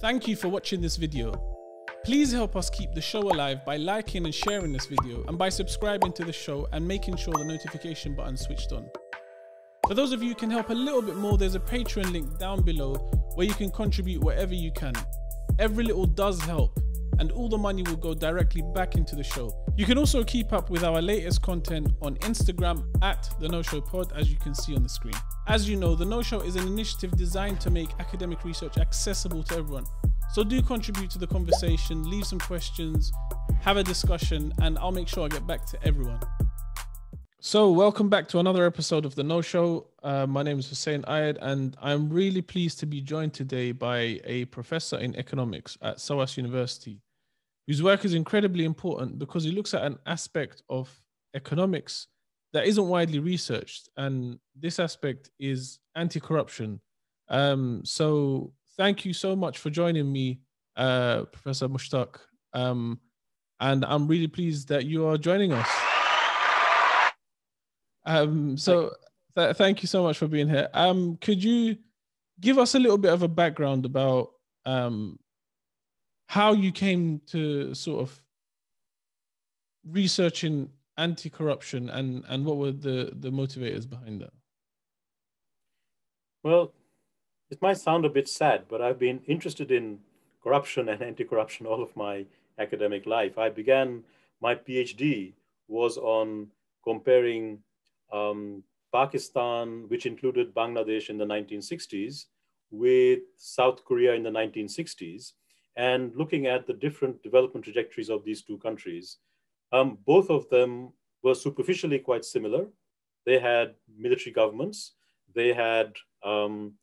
Thank you for watching this video. Please help us keep the show alive by liking and sharing this video and by subscribing to the show and making sure the notification button switched on. For those of you who can help a little bit more, there's a Patreon link down below where you can contribute whatever you can. Every little does help and all the money will go directly back into the show. You can also keep up with our latest content on Instagram at The Know Show Pod, as you can see on the screen. As you know, The Know Show is an initiative designed to make academic research accessible to everyone. So do contribute to the conversation, leave some questions, have a discussion, and I'll make sure I get back to everyone. So, welcome back to another episode of The Know Show. Uh, my name is Hussein Ayed, and I'm really pleased to be joined today by a professor in economics at SOAS University, whose work is incredibly important because he looks at an aspect of economics that isn't widely researched, and this aspect is anti-corruption. Um, so, thank you so much for joining me, uh, Professor Mushtaq, um, and I'm really pleased that you are joining us. Um, so, th- thank you so much for being here. Um, could you give us a little bit of a background about um, how you came to sort of researching anti-corruption and and what were the the motivators behind that? Well it might sound a bit sad but i've been interested in corruption and anti-corruption all of my academic life. I began my phd was on comparing um, pakistan which included bangladesh in the 1960s with south korea in the 1960s and looking at the different development trajectories of these two countries um, both of them were superficially quite similar. They had military governments, they had um,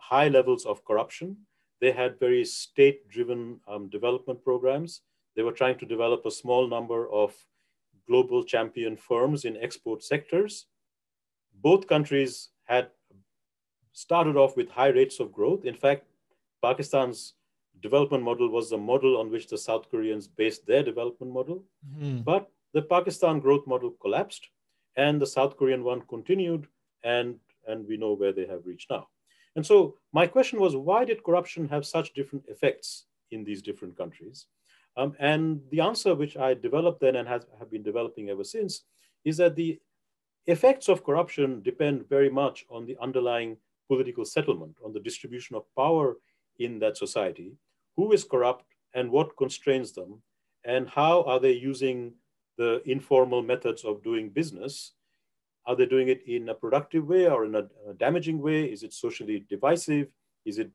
high levels of corruption, they had very state driven um, development programs. They were trying to develop a small number of global champion firms in export sectors. Both countries had started off with high rates of growth. In fact, Pakistan's development model was the model on which the South Koreans based their development model. Mm-hmm. But the Pakistan growth model collapsed and the South Korean one continued, and, and we know where they have reached now. And so my question was, why did corruption have such different effects in these different countries? Um, and the answer, which I developed then and has, have been developing ever since, is that the effects of corruption depend very much on the underlying political settlement, on the distribution of power in that society, who is corrupt and what constrains them, and how are they using the informal methods of doing business. Are they doing it in a productive way or in a, a damaging way? Is it socially divisive? Is it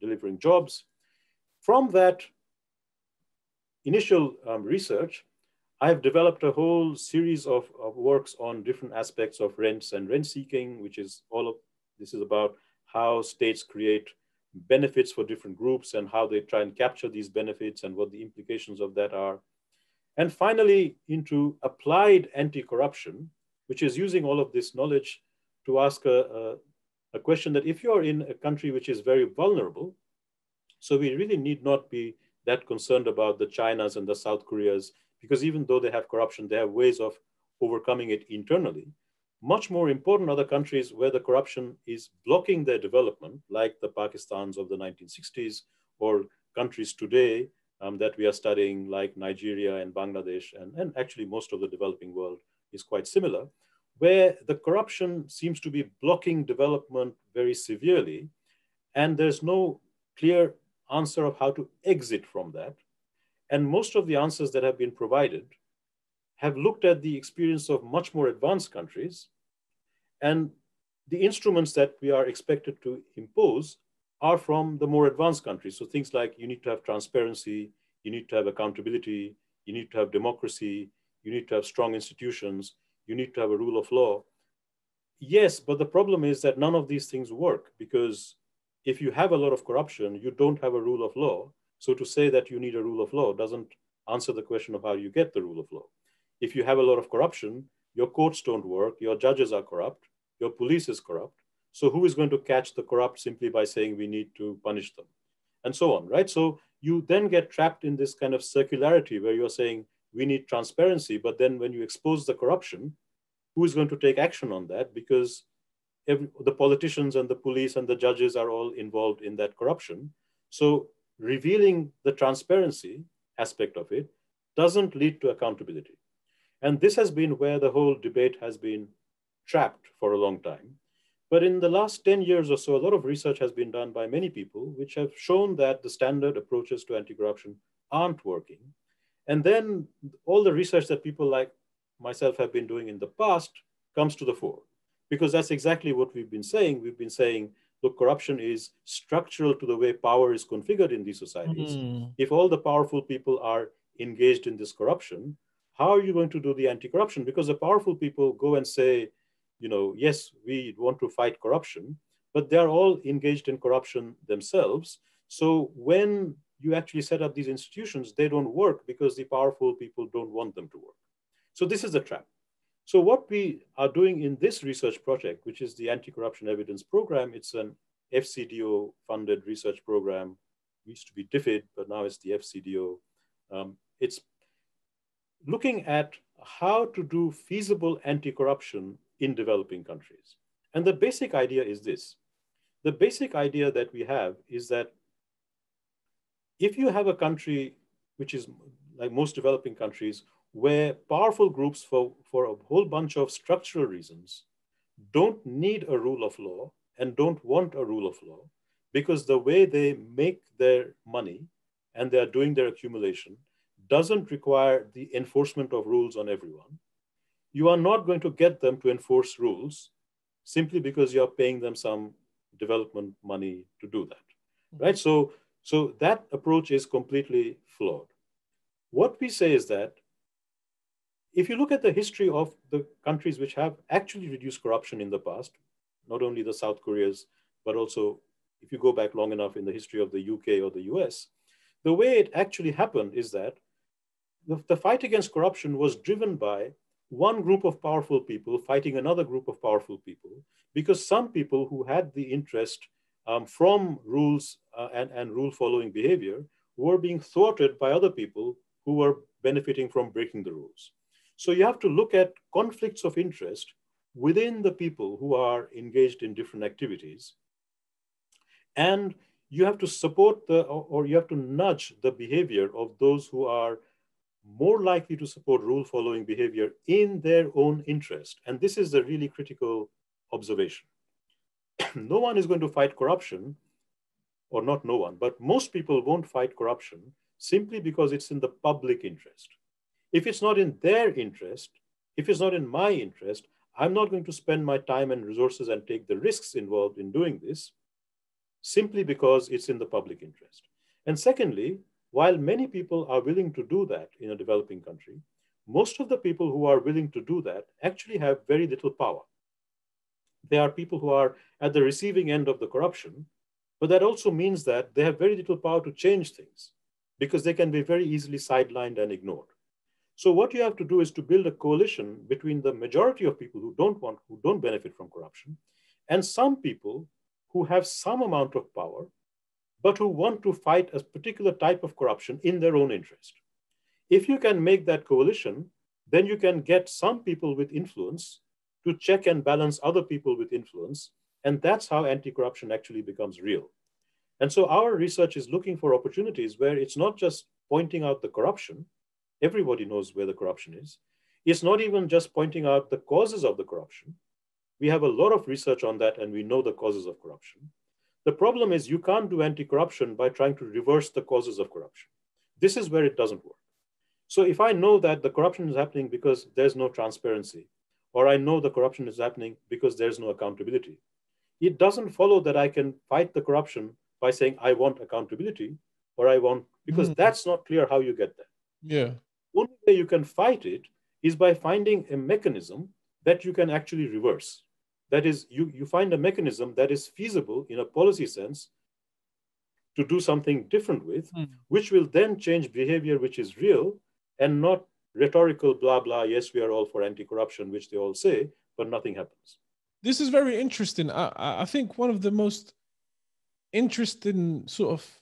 delivering jobs? From that initial um, research, I have developed a whole series of, of works on different aspects of rents and rent seeking, which is all of this is about how states create benefits for different groups and how they try and capture these benefits and what the implications of that are. And finally, into applied anti-corruption, which is using all of this knowledge to ask a, a, a question that if you're in a country which is very vulnerable, so we really need not be that concerned about the Chinas and the South Koreas, because even though they have corruption, they have ways of overcoming it internally. Much more important are the countries where the corruption is blocking their development, like the Pakistans of the 1960s or countries today um, that we are studying, like Nigeria and Bangladesh, and, and actually most of the developing world is quite similar, where the corruption seems to be blocking development very severely, and there's no clear answer of how to exit from that. And most of the answers that have been provided have looked at the experience of much more advanced countries, and the instruments that we are expected to impose are from the more advanced countries. So things like you need to have transparency, you need to have accountability, you need to have democracy, you need to have strong institutions, you need to have a rule of law. Yes, but the problem is that none of these things work because if you have a lot of corruption, you don't have a rule of law. So to say that you need a rule of law doesn't answer the question of how you get the rule of law. If you have a lot of corruption, your courts don't work, your judges are corrupt, your police is corrupt, so who is going to catch the corrupt simply by saying we need to punish them? And so on, right? So you then get trapped in this kind of circularity where you're saying we need transparency, but then when you expose the corruption, who is going to take action on that? Because every, the politicians and the police and the judges are all involved in that corruption. So revealing the transparency aspect of it doesn't lead to accountability. And this has been where the whole debate has been trapped for a long time. But in the last 10 years or so, a lot of research has been done by many people, which have shown that the standard approaches to anti corruption aren't working. And then all the research that people like myself have been doing in the past comes to the fore, because that's exactly what we've been saying. We've been saying, look, corruption is structural to the way power is configured in these societies. Mm. If all the powerful people are engaged in this corruption, how are you going to do the anti corruption? Because the powerful people go and say, you know, yes, we want to fight corruption, but they're all engaged in corruption themselves. So when you actually set up these institutions, they don't work because the powerful people don't want them to work. So this is the trap. So what we are doing in this research project, which is the Anti-Corruption Evidence Program, it's an FCDO funded research program. It used to be DFID, but now it's the FCDO. Um, it's looking at how to do feasible anti-corruption in developing countries. And the basic idea is this. The basic idea that we have is that if you have a country which is like most developing countries, where powerful groups for, for a whole bunch of structural reasons don't need a rule of law and don't want a rule of law because the way they make their money and they are doing their accumulation doesn't require the enforcement of rules on everyone you are not going to get them to enforce rules simply because you're paying them some development money to do that, mm-hmm. right? So, so that approach is completely flawed. What we say is that if you look at the history of the countries which have actually reduced corruption in the past, not only the South Koreas, but also if you go back long enough in the history of the UK or the US, the way it actually happened is that the, the fight against corruption was driven by one group of powerful people fighting another group of powerful people because some people who had the interest um, from rules uh, and, and rule following behavior were being thwarted by other people who were benefiting from breaking the rules. So you have to look at conflicts of interest within the people who are engaged in different activities. And you have to support the, or, or you have to nudge the behavior of those who are more likely to support rule following behavior in their own interest. And this is a really critical observation. no one is going to fight corruption, or not no one, but most people won't fight corruption simply because it's in the public interest. If it's not in their interest, if it's not in my interest, I'm not going to spend my time and resources and take the risks involved in doing this simply because it's in the public interest. And secondly, while many people are willing to do that in a developing country, most of the people who are willing to do that actually have very little power. They are people who are at the receiving end of the corruption, but that also means that they have very little power to change things because they can be very easily sidelined and ignored. So what you have to do is to build a coalition between the majority of people who don't want, who don't benefit from corruption, and some people who have some amount of power but who want to fight a particular type of corruption in their own interest. If you can make that coalition, then you can get some people with influence to check and balance other people with influence. And that's how anti corruption actually becomes real. And so our research is looking for opportunities where it's not just pointing out the corruption, everybody knows where the corruption is. It's not even just pointing out the causes of the corruption. We have a lot of research on that and we know the causes of corruption. The problem is you can't do anti-corruption by trying to reverse the causes of corruption. This is where it doesn't work. So if I know that the corruption is happening because there's no transparency, or I know the corruption is happening because there's no accountability, it doesn't follow that I can fight the corruption by saying I want accountability or I want because mm. that's not clear how you get there. Yeah. Only way you can fight it is by finding a mechanism that you can actually reverse. That is, you, you find a mechanism that is feasible in a policy sense to do something different with, mm. which will then change behavior which is real and not rhetorical blah blah. Yes, we are all for anti-corruption, which they all say, but nothing happens. This is very interesting. I, I think one of the most interesting sort of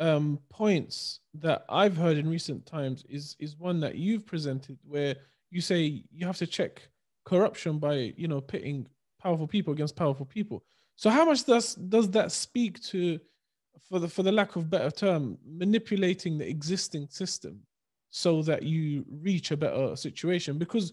um, points that I've heard in recent times is is one that you've presented, where you say you have to check corruption by you know pitting powerful people against powerful people. So how much does does that speak to for the for the lack of better term, manipulating the existing system so that you reach a better situation. Because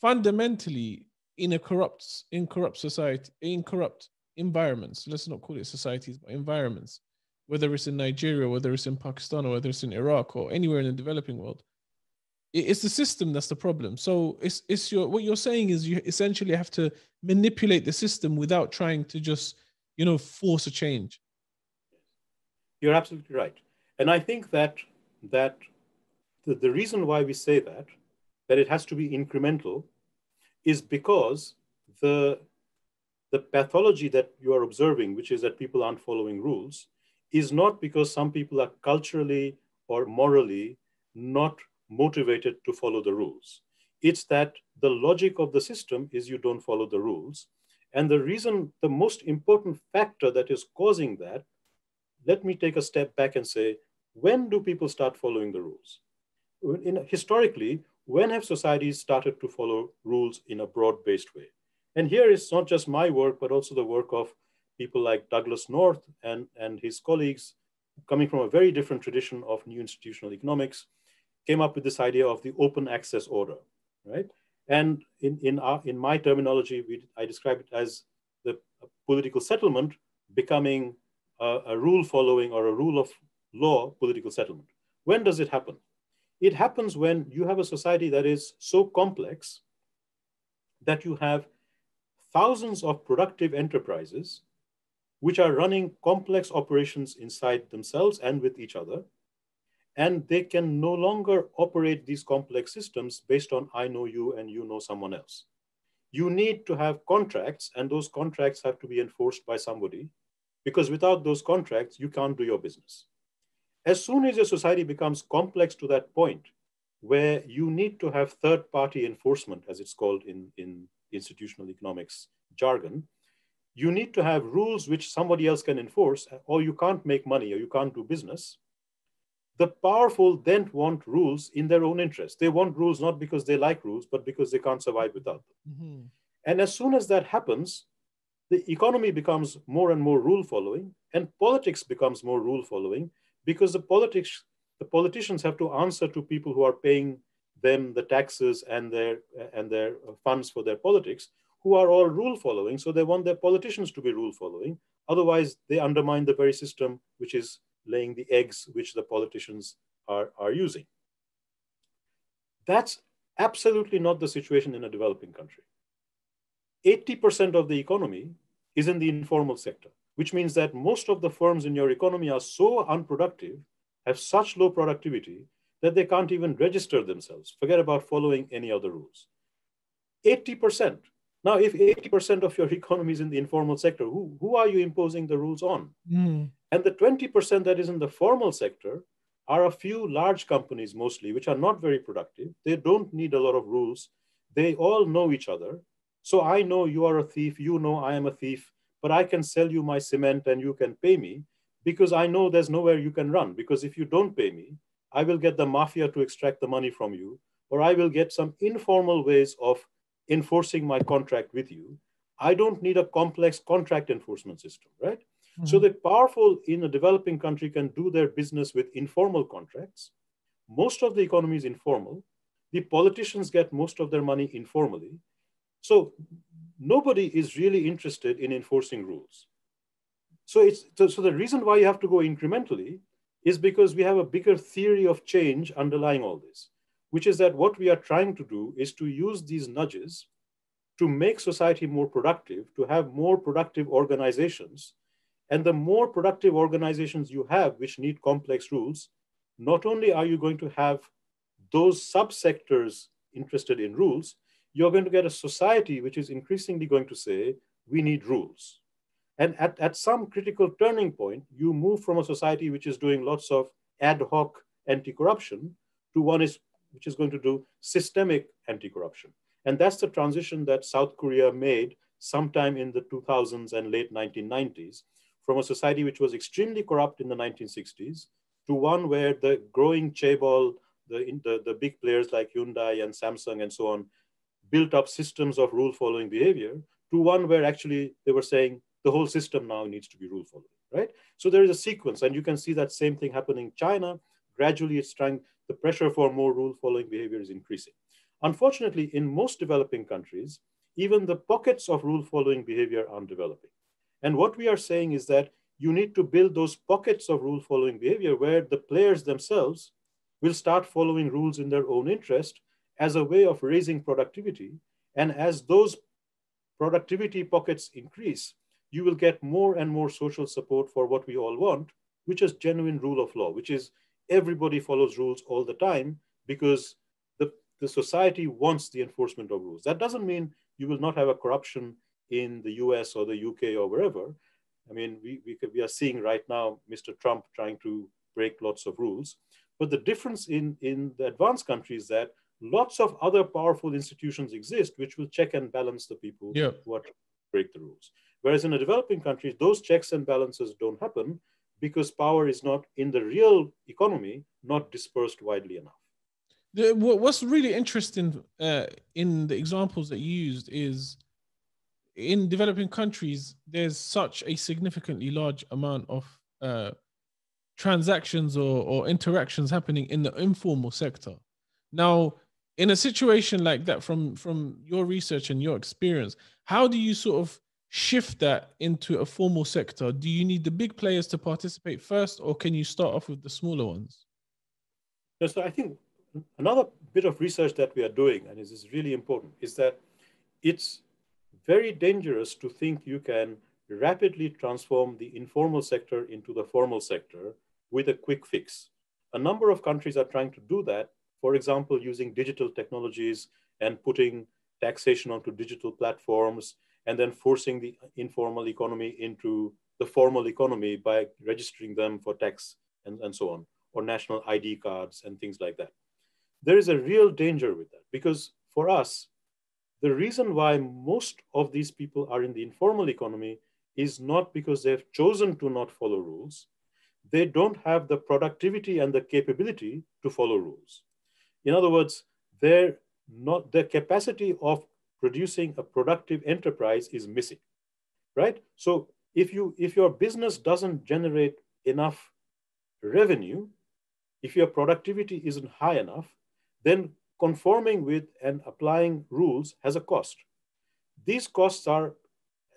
fundamentally, in a corrupt in corrupt society, in corrupt environments, let's not call it societies, but environments, whether it's in Nigeria, whether it's in Pakistan, or whether it's in Iraq or anywhere in the developing world, it's the system that's the problem. So it's it's your what you're saying is you essentially have to manipulate the system without trying to just you know force a change. You're absolutely right, and I think that that the, the reason why we say that that it has to be incremental is because the the pathology that you are observing, which is that people aren't following rules, is not because some people are culturally or morally not motivated to follow the rules. It's that the logic of the system is you don't follow the rules. And the reason, the most important factor that is causing that, let me take a step back and say, when do people start following the rules? In, historically, when have societies started to follow rules in a broad-based way? And here is not just my work, but also the work of people like Douglass North and, and his colleagues coming from a very different tradition of new institutional economics, came up with this idea of the open access order, right? And in, in, our, in my terminology, we, I describe it as the political settlement becoming a, a rule following or a rule of law political settlement. When does it happen? It happens when you have a society that is so complex that you have thousands of productive enterprises which are running complex operations inside themselves and with each other and they can no longer operate these complex systems based on I know you and you know someone else. You need to have contracts, and those contracts have to be enforced by somebody, because without those contracts, you can't do your business. As soon as your society becomes complex to that point, where you need to have third party enforcement, as it's called in, in institutional economics jargon, you need to have rules which somebody else can enforce, or you can't make money or you can't do business the powerful then want rules in their own interest. They want rules not because they like rules, but because they can't survive without them. Mm-hmm. And as soon as that happens, the economy becomes more and more rule following, and politics becomes more rule following because the politics, the politicians have to answer to people who are paying them the taxes and their and their funds for their politics, who are all rule following. So they want their politicians to be rule following. Otherwise, they undermine the very system which is laying the eggs which the politicians are, are using. That's absolutely not the situation in a developing country. 80% of the economy is in the informal sector, which means that most of the firms in your economy are so unproductive, have such low productivity, that they can't even register themselves. Forget about following any other rules. 80%. Now, if 80% of your economy is in the informal sector, who, who are you imposing the rules on? Mm. And the 20% that is in the formal sector are a few large companies mostly, which are not very productive. They don't need a lot of rules. They all know each other. So I know you are a thief, you know I am a thief, but I can sell you my cement and you can pay me because I know there's nowhere you can run. Because if you don't pay me, I will get the mafia to extract the money from you, or I will get some informal ways of enforcing my contract with you. I don't need a complex contract enforcement system, right? Mm-hmm. So the powerful in a developing country can do their business with informal contracts. Most of the economy is informal. The politicians get most of their money informally. So nobody is really interested in enforcing rules. So it's so, so the reason why you have to go incrementally is because we have a bigger theory of change underlying all this, which is that what we are trying to do is to use these nudges to make society more productive, to have more productive organizations and the more productive organizations you have, which need complex rules, not only are you going to have those subsectors interested in rules, you're going to get a society which is increasingly going to say, we need rules. And at, at some critical turning point, you move from a society which is doing lots of ad hoc anti-corruption to one is, which is going to do systemic anti-corruption. And that's the transition that South Korea made sometime in the 2000s and late 1990s, from a society which was extremely corrupt in the 1960s to one where the growing chaebol, the, the, the big players like Hyundai and Samsung and so on, built up systems of rule following behavior to one where actually they were saying the whole system now needs to be rule following. right? So there is a sequence, and you can see that same thing happening in China. Gradually, it's trying, the pressure for more rule following behavior is increasing. Unfortunately, in most developing countries, even the pockets of rule following behavior aren't developing. And what we are saying is that you need to build those pockets of rule following behavior where the players themselves will start following rules in their own interest as a way of raising productivity. And as those productivity pockets increase, you will get more and more social support for what we all want, which is genuine rule of law, which is everybody follows rules all the time because the, the society wants the enforcement of rules. That doesn't mean you will not have a corruption in the US or the UK or wherever. I mean, we, we, we are seeing right now Mr. Trump trying to break lots of rules. But the difference in, in the advanced countries is that lots of other powerful institutions exist which will check and balance the people yeah. who are break the rules. Whereas in a developing countries, those checks and balances don't happen because power is not in the real economy, not dispersed widely enough. The, what's really interesting uh, in the examples that you used is in developing countries, there's such a significantly large amount of uh, transactions or, or interactions happening in the informal sector. Now, in a situation like that, from from your research and your experience, how do you sort of shift that into a formal sector? Do you need the big players to participate first, or can you start off with the smaller ones? Yeah, so I think another bit of research that we are doing, and this is really important, is that it's very dangerous to think you can rapidly transform the informal sector into the formal sector with a quick fix. A number of countries are trying to do that, for example, using digital technologies and putting taxation onto digital platforms and then forcing the informal economy into the formal economy by registering them for tax and, and so on, or national ID cards and things like that. There is a real danger with that because for us, the reason why most of these people are in the informal economy is not because they've chosen to not follow rules. They don't have the productivity and the capability to follow rules. In other words, their, not, their capacity of producing a productive enterprise is missing, right? So if, you, if your business doesn't generate enough revenue, if your productivity isn't high enough, then conforming with and applying rules has a cost. These costs are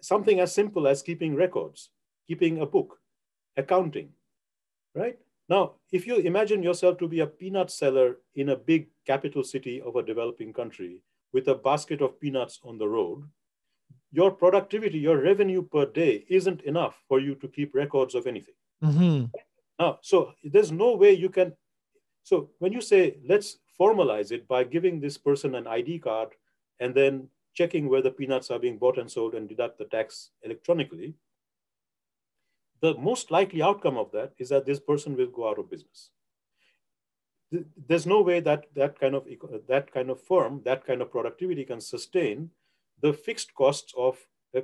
something as simple as keeping records, keeping a book, accounting, right? Now, if you imagine yourself to be a peanut seller in a big capital city of a developing country with a basket of peanuts on the road, your productivity, your revenue per day isn't enough for you to keep records of anything. Mm-hmm. Now, so there's no way you can. So when you say, let's formalize it by giving this person an ID card and then checking where the peanuts are being bought and sold and deduct the tax electronically, the most likely outcome of that is that this person will go out of business. There's no way that that kind of that kind of firm, that kind of productivity can sustain the fixed costs of a,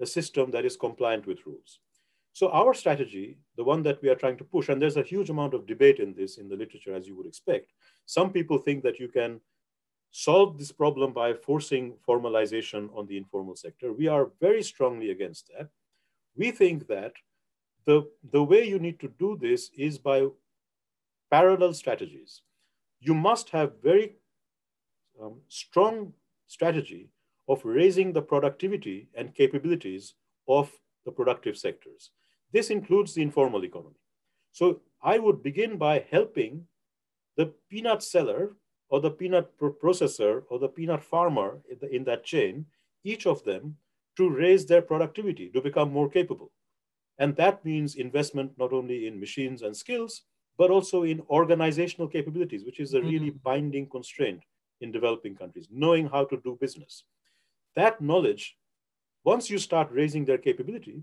a system that is compliant with rules. So our strategy, the one that we are trying to push, and there's a huge amount of debate in this in the literature, as you would expect. Some people think that you can solve this problem by forcing formalization on the informal sector. We are very strongly against that. We think that the, the way you need to do this is by parallel strategies. You must have very um, strong strategy of raising the productivity and capabilities of the productive sectors. This includes the informal economy. So I would begin by helping the peanut seller or the peanut processor or the peanut farmer in, the, in that chain, each of them to raise their productivity, to become more capable. And that means investment not only in machines and skills, but also in organizational capabilities, which is a really mm-hmm. binding constraint in developing countries, knowing how to do business. That knowledge, once you start raising their capability,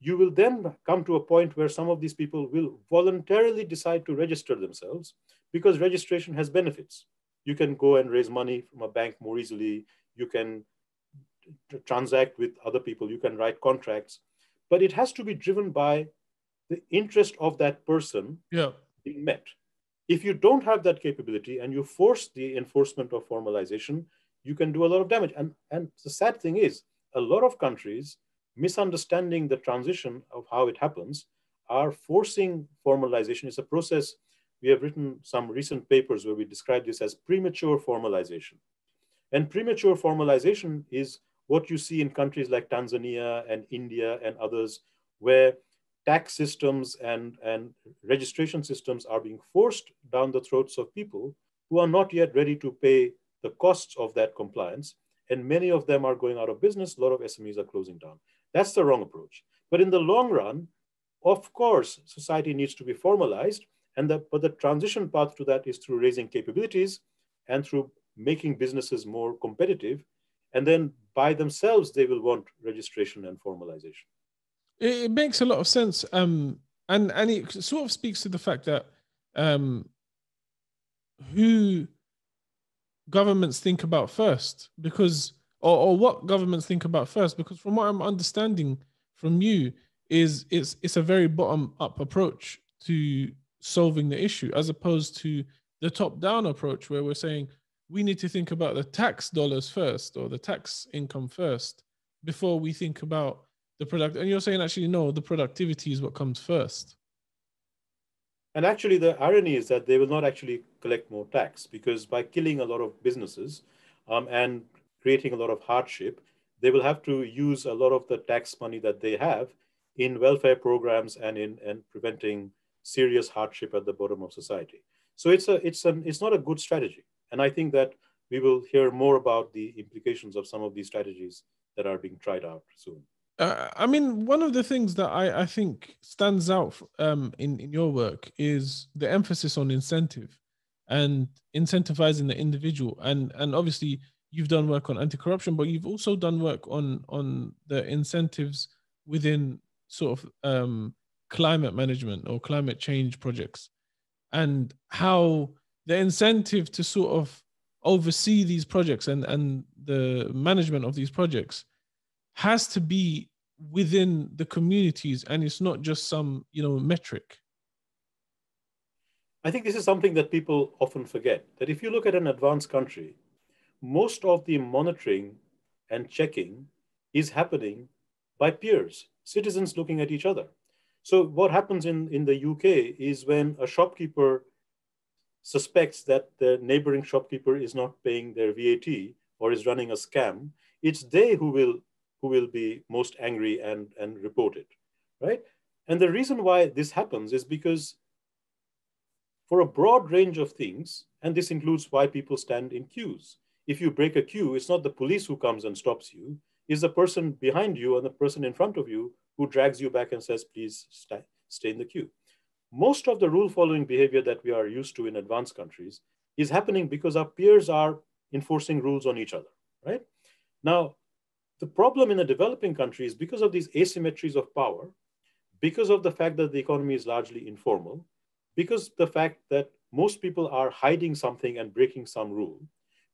you will then come to a point where some of these people will voluntarily decide to register themselves because registration has benefits. You can go and raise money from a bank more easily. You can transact with other people. You can write contracts, but it has to be driven by the interest of that person yeah. being met. If you don't have that capability and you force the enforcement of formalization, you can do a lot of damage. And, and the sad thing is, a lot of countries misunderstanding the transition of how it happens, are forcing formalization. It's a process. We have written some recent papers where we describe this as premature formalization. And premature formalization is what you see in countries like Tanzania and India and others, where tax systems and, and registration systems are being forced down the throats of people who are not yet ready to pay the costs of that compliance. And many of them are going out of business. A lot of SMEs are closing down. That's the wrong approach. But in the long run, of course, society needs to be formalized. And the, but the transition path to that is through raising capabilities and through making businesses more competitive. And then by themselves, they will want registration and formalization. It, it makes a lot of sense. Um, and, and it sort of speaks to the fact that um, who governments think about first, because or, or what governments think about first, because from what I'm understanding from you, is it's it's a very bottom up approach to solving the issue as opposed to the top down approach where we're saying we need to think about the tax dollars first or the tax income first before we think about the product. And you're saying actually no the productivity is what comes first. And actually the irony is that they will not actually collect more tax because by killing a lot of businesses um, and creating a lot of hardship they will have to use a lot of the tax money that they have in welfare programs and in and preventing serious hardship at the bottom of society. So it's a it's an it's not a good strategy, and I think that we will hear more about the implications of some of these strategies that are being tried out soon. Uh, I mean, one of the things that I, I think stands out um, in, in your work is the emphasis on incentive and incentivizing the individual. And and obviously you've done work on anti-corruption, but you've also done work on on the incentives within sort of um, climate management or climate change projects. And how the incentive to sort of oversee these projects and, and the management of these projects has to be within the communities and it's not just some you know metric. I think this is something that people often forget that if you look at an advanced country most of the monitoring and checking is happening by peers citizens looking at each other. So what happens in, in the UK is when a shopkeeper suspects that the neighboring shopkeeper is not paying their VAT or is running a scam, it's they who will who will be most angry and, and report it, right? And the reason why this happens is because for a broad range of things, and this includes why people stand in queues. If you break a queue, it's not the police who comes and stops you it's the person behind you and the person in front of you who drags you back and says, please stay, stay in the queue. Most of the rule following behavior that we are used to in advanced countries is happening because our peers are enforcing rules on each other, right? Now, the problem in the developing countries, because of these asymmetries of power, because of the fact that the economy is largely informal, because the fact that most people are hiding something and breaking some rule,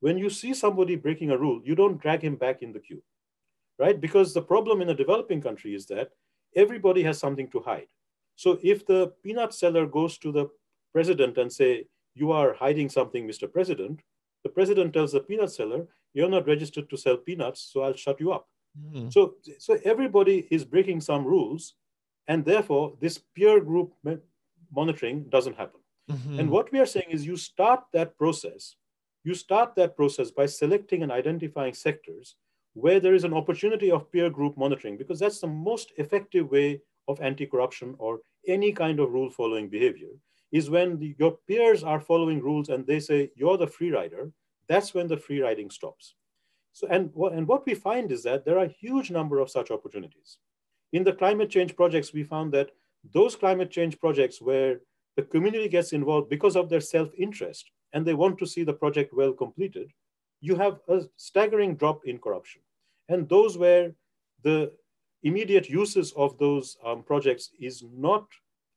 when you see somebody breaking a rule, you don't drag him back in the queue right? Because the problem in a developing country is that everybody has something to hide. So if the peanut seller goes to the president and say, you are hiding something, Mr. President, the president tells the peanut seller, you're not registered to sell peanuts, so I'll shut you up. Mm. So, so everybody is breaking some rules, and therefore this peer group monitoring doesn't happen. Mm-hmm. And what we are saying is you start that process, you start that process by selecting and identifying sectors where there is an opportunity of peer group monitoring, because that's the most effective way of anti-corruption or any kind of rule following behavior, is when the, your peers are following rules and they say, you're the free rider, that's when the free riding stops. So, and, and what we find is that there are a huge number of such opportunities. In the climate change projects, we found that those climate change projects where the community gets involved because of their self-interest and they want to see the project well completed, you have a staggering drop in corruption. And those where the immediate uses of those um, projects is not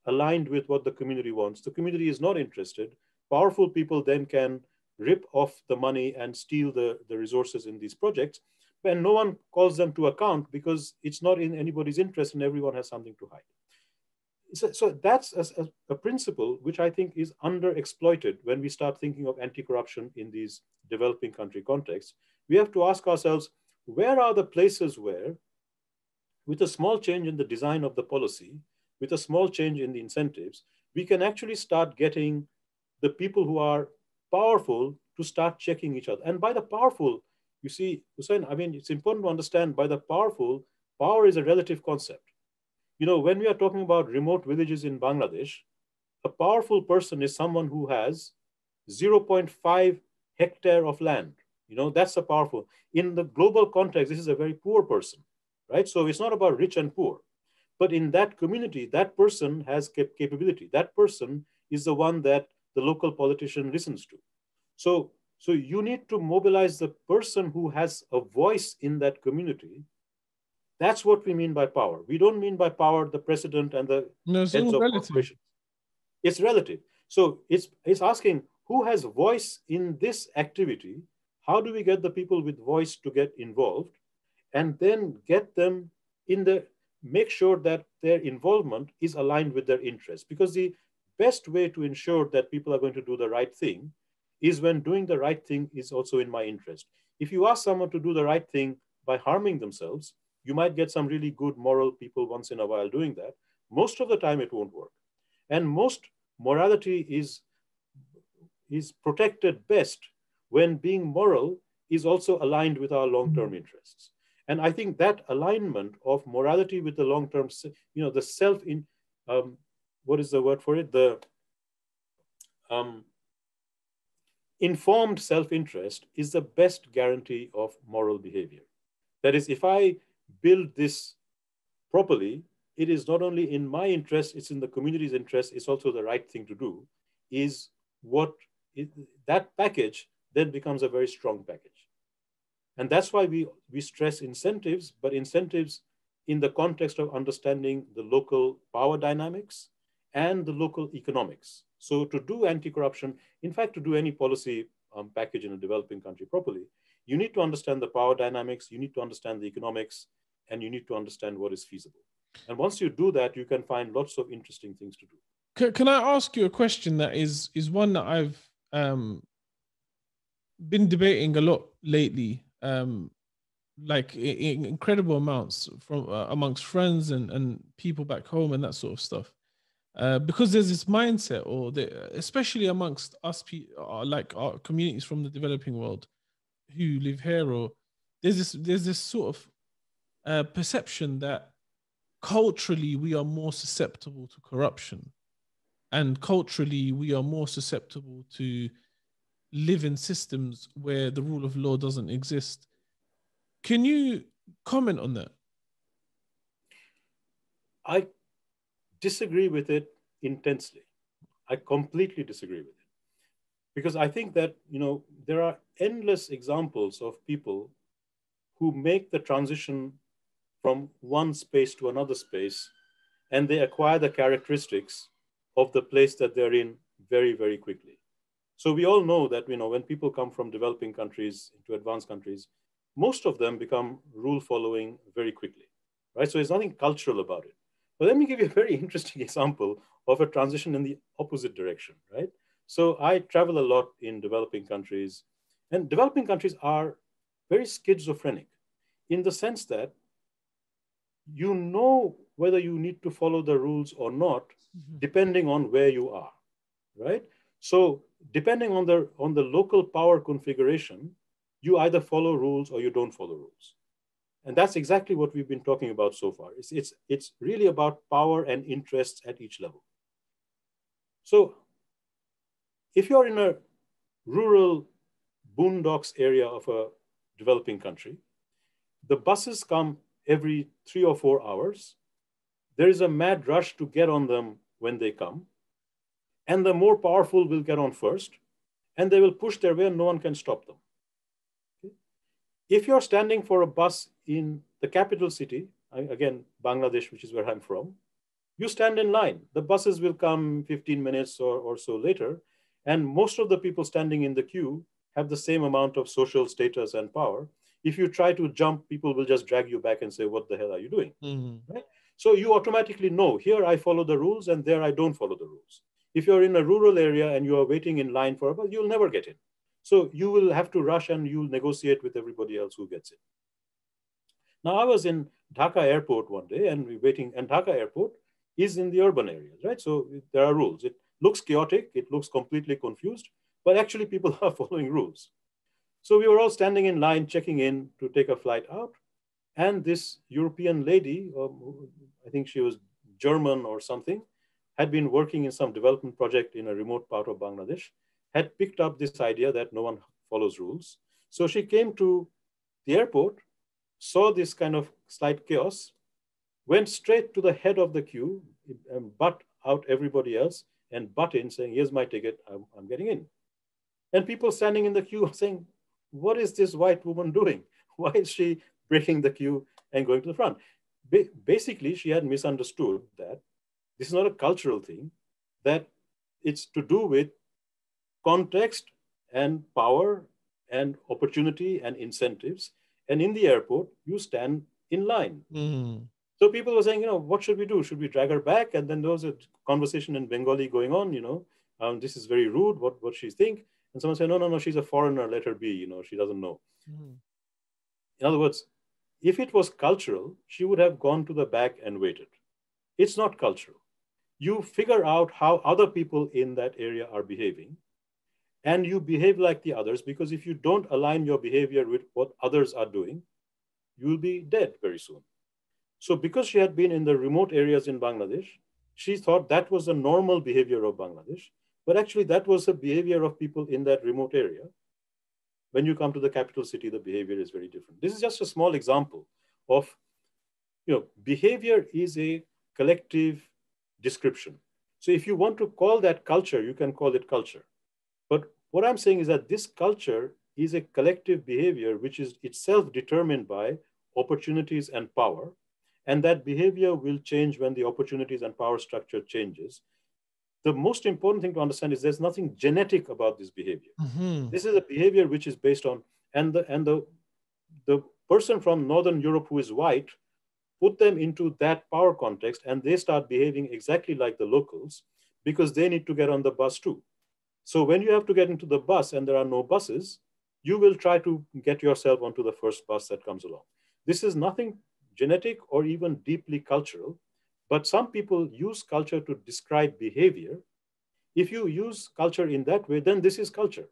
aligned with what the community wants. The community is not interested. Powerful people then can rip off the money and steal the, the resources in these projects. And no one calls them to account because it's not in anybody's interest and everyone has something to hide. So, so that's a, a, principle which I think is underexploited when we start thinking of anti-corruption in these developing country contexts. We have to ask ourselves, where are the places where with a small change in the design of the policy, with a small change in the incentives, we can actually start getting the people who are powerful to start checking each other. And by the powerful, you see, Hussein, I mean, it's important to understand by the powerful, power is a relative concept. You know, when we are talking about remote villages in Bangladesh, a powerful person is someone who has 0.5 hectare of land. You know, that's a powerful. In the global context, this is a very poor person, right? So it's not about rich and poor. But in that community, that person has cap capability. That person is the one that the local politician listens to. So, so you need to mobilize the person who has a voice in that community. That's what we mean by power. We don't mean by power the president and the no, it's heads of corporations. It's relative. So it's, it's asking who has voice in this activity? How do we get the people with voice to get involved? And then get them in the, make sure that their involvement is aligned with their interests. Because the best way to ensure that people are going to do the right thing is when doing the right thing is also in my interest. If you ask someone to do the right thing by harming themselves, you might get some really good moral people once in a while doing that. Most of the time, it won't work. And most morality is, is protected best when being moral is also aligned with our long-term interests. And I think that alignment of morality with the long-term, you know, the self in, um, what is the word for it? The um, informed self-interest is the best guarantee of moral behavior. That is, if I build this properly, it is not only in my interest, it's in the community's interest, it's also the right thing to do, is what it, that package then becomes a very strong package. And that's why we, we stress incentives, but incentives in the context of understanding the local power dynamics and the local economics. So to do anti-corruption, in fact, to do any policy um, package in a developing country properly, you need to understand the power dynamics, you need to understand the economics, and you need to understand what is feasible. And once you do that, you can find lots of interesting things to do. Can, can I ask you a question that is is one that I've um, been debating a lot lately, um, like in, incredible amounts from uh, amongst friends and, and people back home and that sort of stuff. Uh, because there's this mindset, or the, especially amongst us, uh, like our communities from the developing world, who live here, or there's this there's this sort of uh, perception that culturally we are more susceptible to corruption, and culturally we are more susceptible to live in systems where the rule of law doesn't exist. Can you comment on that? I disagree with it intensely. I completely disagree with it. Because I think that, you know, there are endless examples of people who make the transition from one space to another space and they acquire the characteristics of the place that they're in very, very quickly. So we all know that, you know, when people come from developing countries to advanced countries, most of them become rule following very quickly, right? So there's nothing cultural about it. But let me give you a very interesting example of a transition in the opposite direction, right? So I travel a lot in developing countries, and developing countries are very schizophrenic in the sense that you know whether you need to follow the rules or not, mm-hmm. depending on where you are, right? So depending on the on the local power configuration, you either follow rules or you don't follow rules. And that's exactly what we've been talking about so far. It's, it's, it's really about power and interests at each level. So if you're in a rural boondocks area of a developing country, the buses come every three or four hours. There is a mad rush to get on them when they come. And the more powerful will get on first, and they will push their way and no one can stop them. If you're standing for a bus in the capital city, again, Bangladesh, which is where I'm from, you stand in line. The buses will come 15 minutes or, or so later. And most of the people standing in the queue have the same amount of social status and power. If you try to jump, people will just drag you back and say, What the hell are you doing? Mm-hmm. Right? So you automatically know here I follow the rules and there I don't follow the rules. If you're in a rural area and you are waiting in line for a bus, you'll never get in. So you will have to rush and you'll negotiate with everybody else who gets it. Now, I was in Dhaka airport one day and we waiting, and Dhaka airport is in the urban areas, right? So there are rules. It looks chaotic, it looks completely confused, but actually people are following rules. So we were all standing in line, checking in to take a flight out. And this European lady, um, I think she was German or something, had been working in some development project in a remote part of Bangladesh, had picked up this idea that no one follows rules. So she came to the airport, saw this kind of slight chaos, went straight to the head of the queue, and butt out everybody else, and butt in saying, here's my ticket, I'm, I'm getting in. And people standing in the queue saying, what is this white woman doing? Why is she breaking the queue and going to the front? Ba basically, she had misunderstood that this is not a cultural thing, that it's to do with context and power and opportunity and incentives. And in the airport, you stand in line. Mm. So people were saying, you know, what should we do? Should we drag her back? And then there was a conversation in Bengali going on, you know, um, this is very rude. What what she think? And someone said, no, no, no, she's a foreigner. Let her be. You know, she doesn't know. Mm. In other words, if it was cultural, she would have gone to the back and waited. It's not cultural. You figure out how other people in that area are behaving, and you behave like the others because if you don't align your behavior with what others are doing, you'll be dead very soon. So, because she had been in the remote areas in Bangladesh, she thought that was the normal behavior of Bangladesh. But actually, that was the behavior of people in that remote area. When you come to the capital city, the behavior is very different. This is just a small example of, you know, behavior is a collective description. So if you want to call that culture, you can call it culture. But what I'm saying is that this culture is a collective behavior which is itself determined by opportunities and power. And that behavior will change when the opportunities and power structure changes. The most important thing to understand is there's nothing genetic about this behavior. Mm-hmm. This is a behavior which is based on, and the and the the person from Northern Europe who is white put them into that power context and they start behaving exactly like the locals because they need to get on the bus too. So when you have to get into the bus and there are no buses, you will try to get yourself onto the first bus that comes along. This is nothing genetic or even deeply cultural, but some people use culture to describe behavior. If you use culture in that way, then this is culture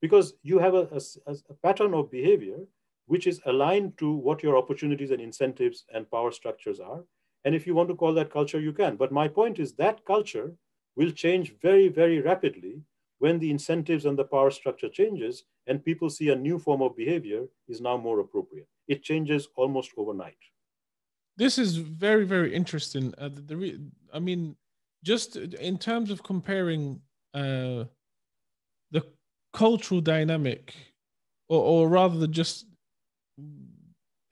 because you have a, a, a pattern of behavior which is aligned to what your opportunities and incentives and power structures are. And if you want to call that culture, you can. But my point is that culture will change very, very rapidly when the incentives and the power structure changes and people see a new form of behavior is now more appropriate. It changes almost overnight. This is very, very interesting. Uh, the, the I mean, just in terms of comparing uh, the cultural dynamic, or, or rather just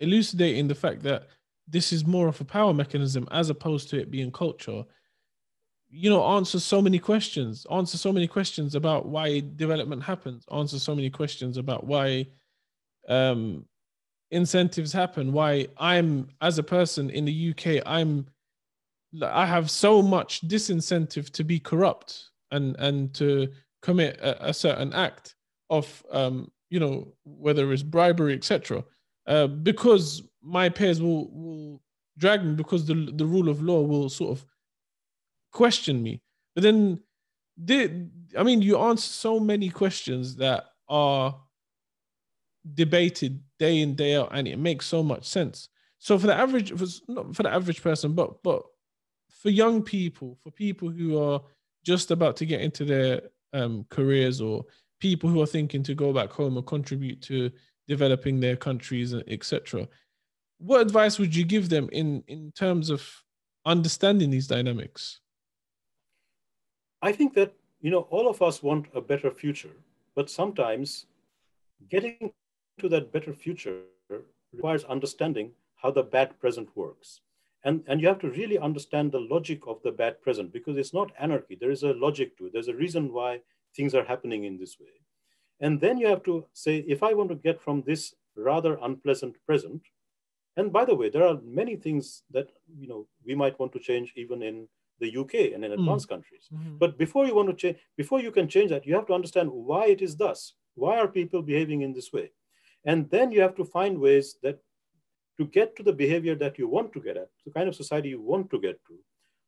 elucidating the fact that this is more of a power mechanism as opposed to it being culture you know answer so many questions answer so many questions about why development happens answer so many questions about why um incentives happen why i'm as a person in the uk i'm i have so much disincentive to be corrupt and and to commit a, a certain act of um you know whether it's bribery etc uh, because my peers will will drag me because the the rule of law will sort of question me. But then, did I mean you answer so many questions that are debated day in day out, and it makes so much sense. So for the average, for, not for the average person, but but for young people, for people who are just about to get into their um, careers or people who are thinking to go back home or contribute to developing their countries, etc. What advice would you give them in in terms of understanding these dynamics? I think that you know all of us want a better future, but sometimes getting to that better future requires understanding how the bad present works. And, and you have to really understand the logic of the bad present because it's not anarchy. There is a logic to it. There's a reason why things are happening in this way. And then you have to say, if I want to get from this rather unpleasant present, and by the way, there are many things that you know we might want to change even in the UK and in hmm. advanced mm. countries. Mm-hmm. But before you want to change, before you can change that, you have to understand why it is thus. Why are people behaving in this way? And then you have to find ways that to get to the behavior that you want to get at, the kind of society you want to get to,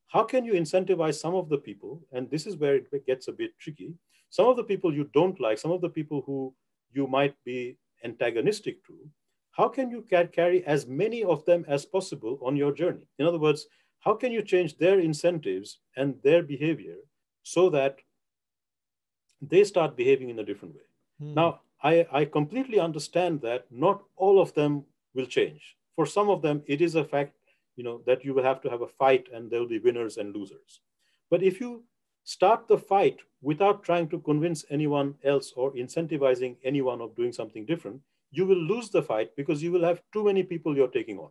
how can you incentivize some of the people? And this is where it gets a bit tricky. Some of the people you don't like, some of the people who you might be antagonistic to, how can you carry as many of them as possible on your journey? In other words, how can you change their incentives and their behavior so that they start behaving in a different way? Hmm. Now, I, I completely understand that not all of them will change. For some of them, it is a fact you know, that you will have to have a fight and there will be winners and losers. But if you start the fight without trying to convince anyone else or incentivizing anyone of doing something different, you will lose the fight because you will have too many people you're taking on.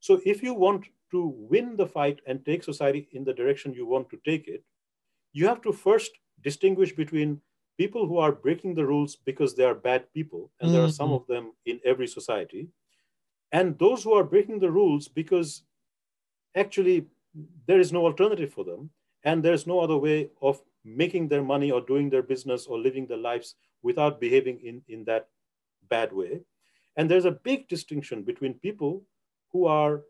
So if you want to win the fight and take society in the direction you want to take it, you have to first distinguish between people who are breaking the rules because they are bad people, and mm-hmm. there are some mm-hmm. of them in every society, and those who are breaking the rules because actually there is no alternative for them and there's no other way of making their money or doing their business or living their lives without behaving in, in that bad way and there's a big distinction between people who are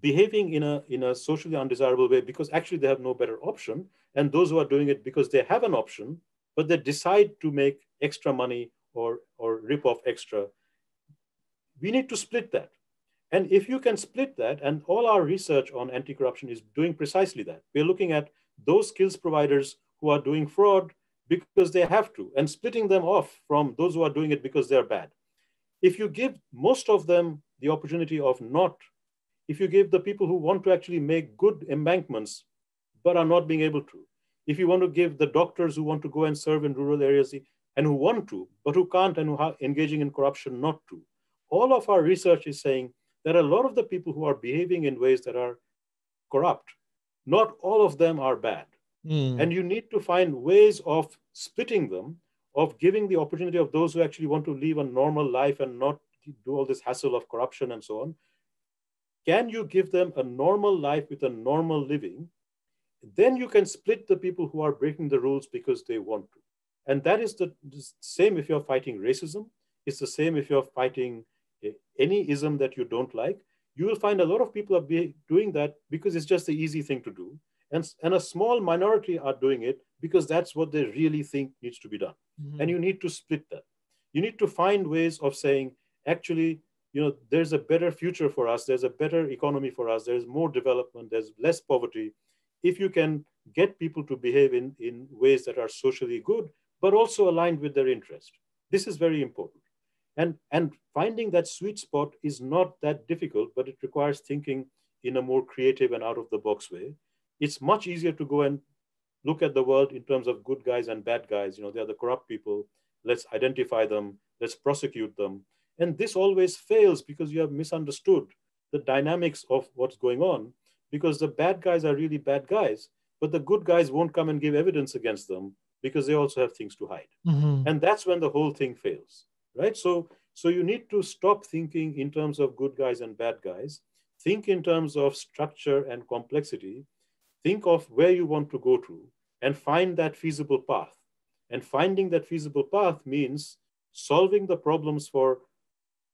behaving in a in a socially undesirable way because actually they have no better option and those who are doing it because they have an option but they decide to make extra money or or rip off extra we need to split that. And if you can split that, and all our research on anti-corruption is doing precisely that. We're looking at those skills providers who are doing fraud because they have to, and splitting them off from those who are doing it because they're bad. If you give most of them the opportunity of not, if you give the people who want to actually make good embankments, but are not being able to, if you want to give the doctors who want to go and serve in rural areas and who want to, but who can't and who are engaging in corruption not to, all of our research is saying that a lot of the people who are behaving in ways that are corrupt, not all of them are bad. Mm. And you need to find ways of splitting them, of giving the opportunity of those who actually want to live a normal life and not do all this hassle of corruption and so on. Can you give them a normal life with a normal living? Then you can split the people who are breaking the rules because they want to. And that is the, same if you're fighting racism. It's the same if you're fighting any ism that you don't like, you will find a lot of people are doing that because it's just the easy thing to do. And, and a small minority are doing it because that's what they really think needs to be done. Mm-hmm. And you need to split that. You need to find ways of saying, actually, you know, there's a better future for us, there's a better economy for us, there's more development, there's less poverty. If you can get people to behave in, in ways that are socially good, but also aligned with their interest. This is very important. And, and finding that sweet spot is not that difficult, but it requires thinking in a more creative and out of the box way. It's much easier to go and look at the world in terms of good guys and bad guys. You know, they're the corrupt people. Let's identify them. Let's prosecute them. And this always fails because you have misunderstood the dynamics of what's going on because the bad guys are really bad guys, but the good guys won't come and give evidence against them because they also have things to hide. Mm-hmm. And that's when the whole thing fails right? So, so you need to stop thinking in terms of good guys and bad guys. Think in terms of structure and complexity. Think of where you want to go to and find that feasible path. And finding that feasible path means solving the problems for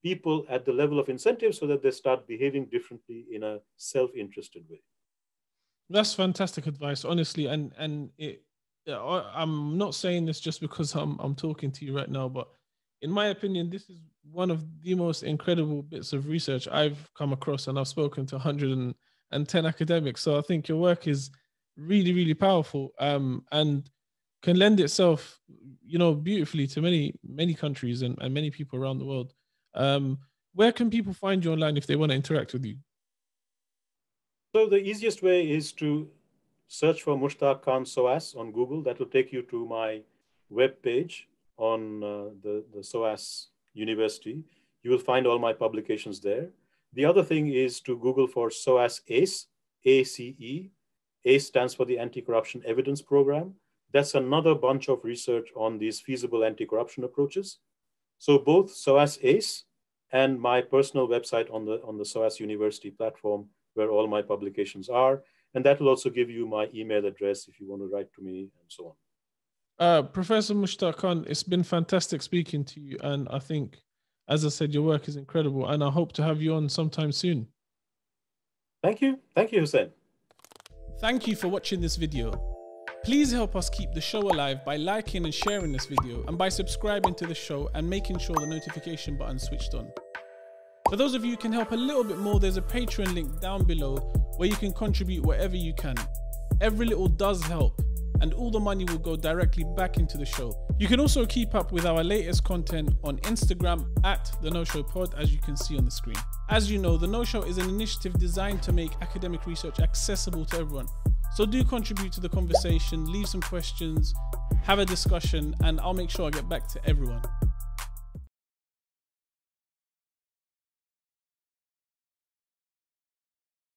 people at the level of incentive so that they start behaving differently in a self-interested way. That's fantastic advice, honestly. And and it, I'm not saying this just because I'm I'm talking to you right now, but in my opinion, this is one of the most incredible bits of research I've come across, and I've spoken to 110 academics. So I think your work is really, really powerful, um, and can lend itself, you know, beautifully to many, many countries and, and many people around the world. Um, where can people find you online if they want to interact with you? So the easiest way is to search for Mushtaq Khan SOAS on Google. That will take you to my web page on uh, the, the SOAS University. You will find all my publications there. The other thing is to Google for SOAS ACE, ACE. ACE stands for the Anti-Corruption Evidence Program. That's another bunch of research on these feasible anti-corruption approaches. So both SOAS ACE and my personal website on the, on the SOAS University platform where all my publications are. And that will also give you my email address if you want to write to me and so on. Uh, Professor Mushtaq Khan, it's been fantastic speaking to you, and I think as I said, your work is incredible, and I hope to have you on sometime soon. Thank you. Thank you, Hussein. Thank you for watching this video. Please help us keep the show alive by liking and sharing this video and by subscribing to the show and making sure the notification button switched on. For those of you who can help a little bit more, there's a Patreon link down below where you can contribute whatever you can. Every little does help and all the money will go directly back into the show. You can also keep up with our latest content on Instagram at The Know Show Pod, as you can see on the screen. As you know, The Know Show is an initiative designed to make academic research accessible to everyone. So do contribute to the conversation, leave some questions, have a discussion, and I'll make sure I get back to everyone.